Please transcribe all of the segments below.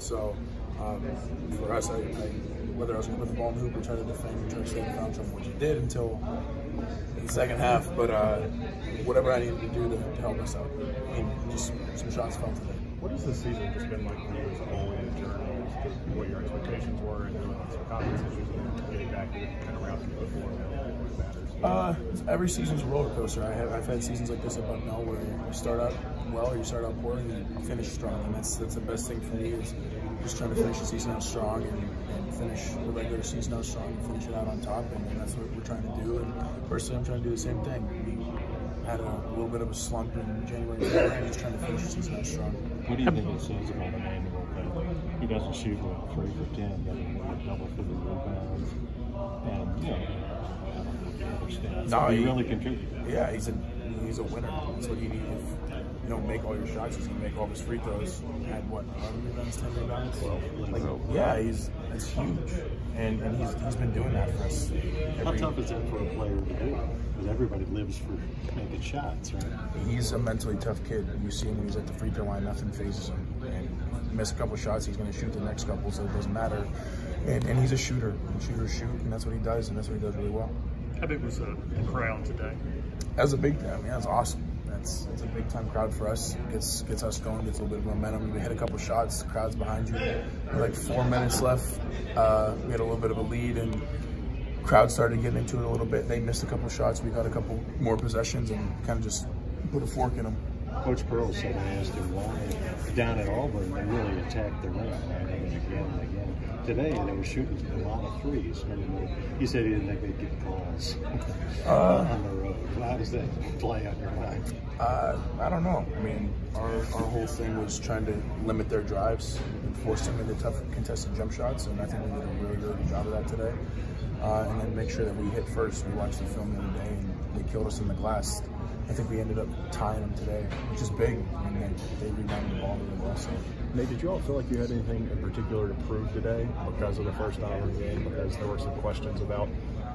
So um, for us, I, I, whether I was going to put the ball in the hoop or try to defend and try to stay in foul trouble, which I did until the second half. But uh, whatever I needed to do to, to help us out, mean, just some shots fell today. What has the season just been like for you as a whole in journey? What your expectations were and some confidence issues and getting back to kind of round before? Uh, every season's a roller coaster. I have, I've had seasons like this at Bucknell where you start out well or you start out poor and you finish strong, and that's that's the best thing for me is just trying to finish the season out strong and, and finish the regular season out strong and finish it out on top, and, and that's what we're trying to do. And personally, I'm trying to do the same thing. We had a little bit of a slump in January and just trying to finish the season out strong. What do you think it says about Immanuel that he doesn't shoot well three for ten, but double figure rebounds, and you know, know the other stats. No, he, he- really contributed. Yeah, he's a he's a winner. That's what you need. If you don't make all your shots, he's gonna make all his free throws. Had what, 11 rebounds, 10 rebounds? Like, yeah, he's it's huge, and and he's he's been doing that for us. How tough is that for a player to do? Because everybody lives for making shots, right? He's a mentally tough kid. You see him when he's at the free throw line, nothing phases him. And miss a couple shots, he's going to shoot the next couple, so it doesn't matter. And, and he's a shooter. And shooters shoot, and that's what he does, and that's what he does really well. How big was the crowd today? That's a big, I mean, that's awesome. That's that's a big time crowd for us. Gets gets us going. Gets a little bit of momentum. We hit a couple shots. Crowd's behind you. Like four minutes left. Uh, we had a little bit of a lead, and crowd started getting into it a little bit. They missed a couple shots. We got a couple more possessions, and kind of just put a fork in them. Coach Pearl said I asked him why down at Auburn they really attacked the rim, right? Mean, again and again. Today and they were shooting a lot of threes. He said he didn't think they'd get calls Uh, on the road. How does that play on your mind? Uh, I don't know. I mean, our, our whole thing was trying to limit their drives and force them into tough contested jump shots, and I think we did a really, really good job of that today. Uh, and then make sure that we hit first. We watched the film the other day, and they killed us in the glass. I think we ended up tying them today, which is big, and they, they rebounded the ball really well. So. Nate, did you all feel like you had anything in particular to prove today because of the first Auburn game? Because there were some questions about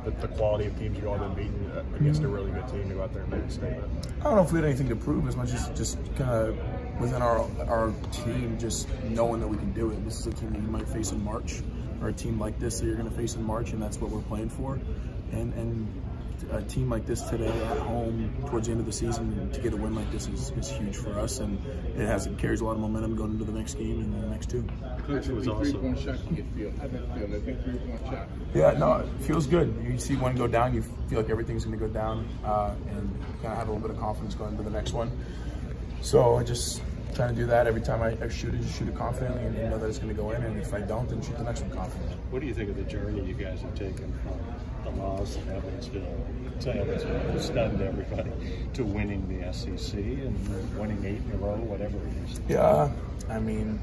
the, the quality of teams you all been beating against a really good team to go out there and make a statement. I don't know if we had anything to prove as much as just kind of within our our team, just knowing that we can do it. This is a team that you might face in March, or a team like this that you're going to face in March, and that's what we're playing for. And and a team like this today at home towards the end of the season to get a win like this is, is huge for us, and it has it carries a lot of momentum going into the next game and the next two. Coach was also Three-point shot you get feel. How that feel? That big three-point shot. Yeah, no, it feels good. You see one go down, you feel like everything's going to go down, uh, and kind of have a little bit of confidence going into the next one. So I just trying to do that every time I, I shoot it, just shoot it confidently and, and know that it's going to go in. And if I don't, then shoot the next one confidently. What do you think of the journey you guys have taken from the loss of Evansville to Evansville, who stunned everybody, to winning the SEC and winning eight in a row, whatever it is? Yeah, I mean,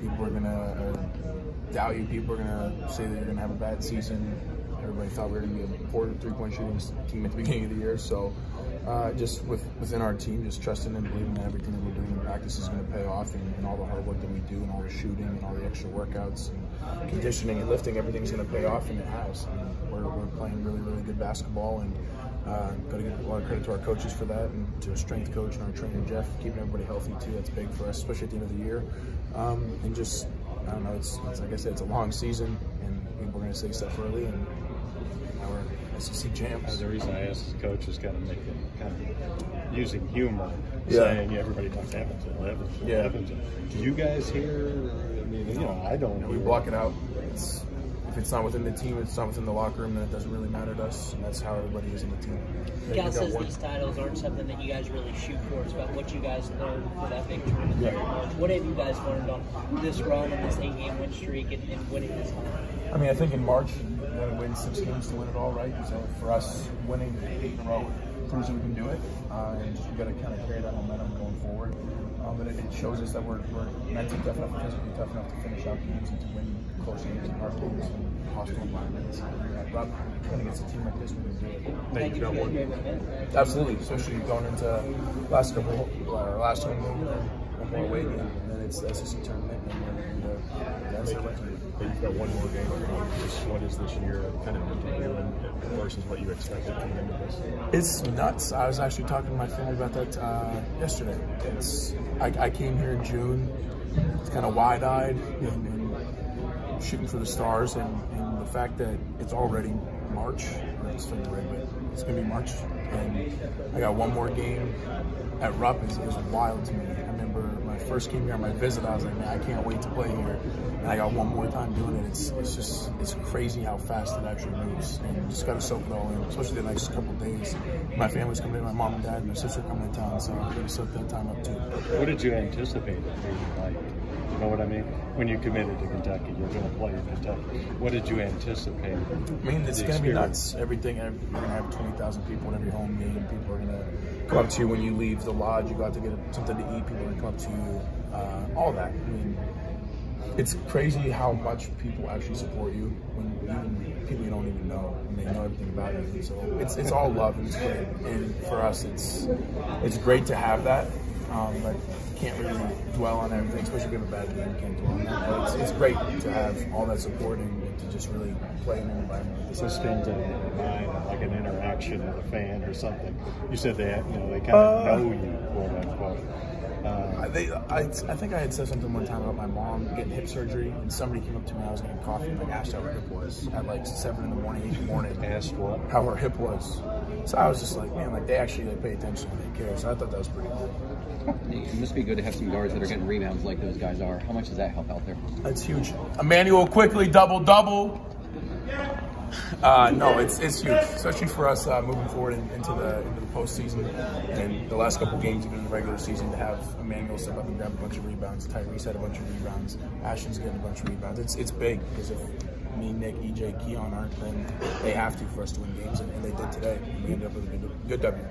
people are going to uh, doubt you. People are going to say that you're going to have a bad season. Everybody thought we were going to be a poor three-point shooting team at the beginning of the year. So uh, just with, within our team, just trusting and believing in everything that we're doing in practice is going to pay off and, and all the hard work that we do and all the shooting and all the extra workouts and conditioning and lifting, everything's going to pay off and it has. And we're, we're playing really, really good basketball and uh, got to give a lot of credit to our coaches for that and to our strength coach and our trainer Jeff, keeping everybody healthy too. That's big for us, especially at the end of the year. Um, and just, I don't know, it's, it's like I said, it's a long season and we're going to take stuff early and SEC champs. the reason I asked the coach is kind of making, kind of using humor, Yeah. saying yeah, everybody talks Evansville, Evansville, Yeah. Evansville. Do you guys hear? I mean, you know, I don't. And we hear- block it out. It's, if it's not within the team, it's not within the locker room, then it doesn't really matter to us. And that's how everybody is in the team. Maybe Cal says one- these titles aren't something that you guys really shoot for. It's about what you guys learned for that victory. in Yeah. What have you guys learned on this run and this eight-game win streak and, and winning this? I mean, I think in March, you got to win six games to win it all, right? So for us, winning eight in a row proves that we can do it. Uh, and just, we got to kind of carry that momentum going forward. Um, but it, it shows us that we're, we're mentally tough enough, physically tough enough to finish out games and to win close games and hard games and hostile environments. And, uh, but going against a team like this, we can do it. Nate, you got for one. the great win. Absolutely, especially going into last couple, uh, last home game, and then one more away game, and then it's the SEC tournament, and, and uh, that's you've got one more game at home. Just what is this year kind of meant to you and versus what you expected coming into this? It's nuts. I was actually talking to my family about that uh, yesterday. It's I, I came here in June. It's kind of wide-eyed and, and shooting for the stars, and, and the fact that it's already March, it's February, but it's gonna be March, and I got one more game at Rupp is, is wild to me. Remember my first game here on my visit, I was like, man, I can't wait to play here. And I got one more time doing it. It's it's just it's crazy how fast it actually moves, and you just gotta soak it all in, especially the next couple days. My family's coming in, my mom and dad, and my sister coming to town, so I'm gonna soak that time up too. What did you anticipate like? You know what I mean? When you committed to Kentucky, you're going to play in Kentucky. What did you anticipate? I mean, it's going to be nuts. Everything, you're going to have 20,000 people in every home game. People are going to come up to you when you leave the lodge. You go out to get something to eat. People are going to come up to you. Uh, all that. I mean, it's crazy how much people actually support you when even people you don't even know and they know everything about you. So it's it's all love and it's great. And for us, it's it's great to have that. Um, but can't really dwell on everything, especially if you have a bad game. You can't dwell on that. But it's, it's great to have all that support and to just really play in an environment like this. This mind like an interaction with a fan or something. You said they, you know, they kind of Uh, know you, quote unquote. Uh, I, they, I, I think I had said something one time about my mom getting hip surgery, and somebody came up to me. I was getting coffee, and like asked how her hip was at like seven in the morning, eight in the morning. asked what? How her hip was. So I was just like, man, like they actually like pay attention and they care. So I thought that was pretty cool. It must be good to have some guards that are getting rebounds like those guys are. How much does that help out there? That's huge. Immanuel Quickley double double. Uh, no, it's it's huge, especially for us uh, moving forward in, into the into the postseason and the last couple games, even in the regular season, to have Emmanuel step up and grab a bunch of rebounds. Tyrese had a bunch of rebounds. Ashton's getting a bunch of rebounds. It's it's big because if me, Nick, EJ, Keion aren't, then they have to for us to win games, and, and they did today. We ended up with a good, good W.